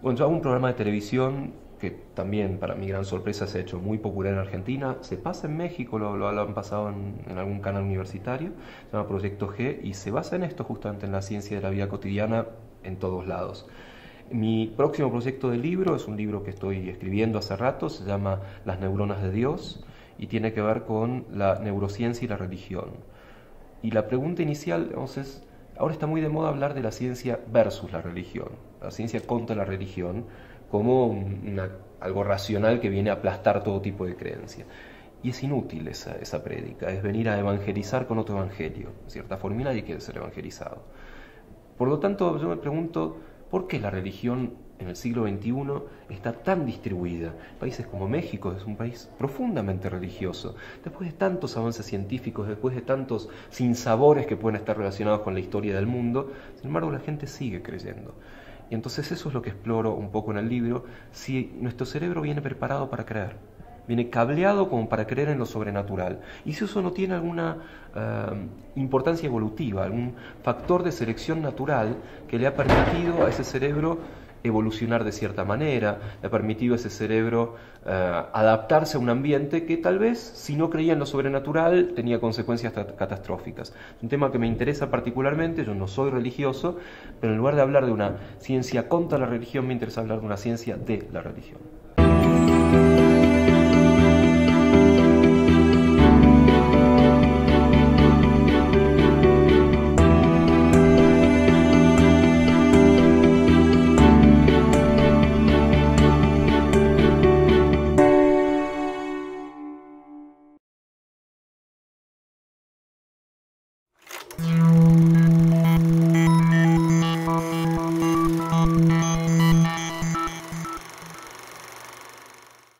Bueno, yo hago un programa de televisión que también, para mi gran sorpresa, se ha hecho muy popular en Argentina. Se pasa en México, lo, han pasado en, algún canal universitario, se llama Proyecto G, y se basa en esto, justamente en la ciencia de la vida cotidiana en todos lados. Mi próximo proyecto de libro es un libro que estoy escribiendo hace rato, se llama Las neuronas de Dios, y tiene que ver con la neurociencia y la religión. Y la pregunta inicial, entonces, ahora está muy de moda hablar de la ciencia versus la religión, la ciencia contra la religión, como algo racional que viene a aplastar todo tipo de creencia. Y es inútil esa, esa prédica, es venir a evangelizar con otro evangelio. De cierta forma, nadie quiere ser evangelizado. Por lo tanto, yo me pregunto, ¿por qué la religión en el siglo XXI está tan distribuida? Países como México es un país profundamente religioso. Después de tantos avances científicos, después de tantos sinsabores que pueden estar relacionados con la historia del mundo, sin embargo la gente sigue creyendo. Y entonces eso es lo que exploro un poco en el libro, si nuestro cerebro viene preparado para creer, viene cableado como para creer en lo sobrenatural. Y si eso no tiene alguna eh, importancia evolutiva, algún factor de selección natural que le ha permitido a ese cerebro evolucionar de cierta manera, le ha permitido a ese cerebro eh, adaptarse a un ambiente que tal vez, si no creía en lo sobrenatural, tenía consecuencias catastróficas. Es un tema que me interesa particularmente, yo no soy religioso, pero en lugar de hablar de una ciencia contra la religión, me interesa hablar de una ciencia de la religión.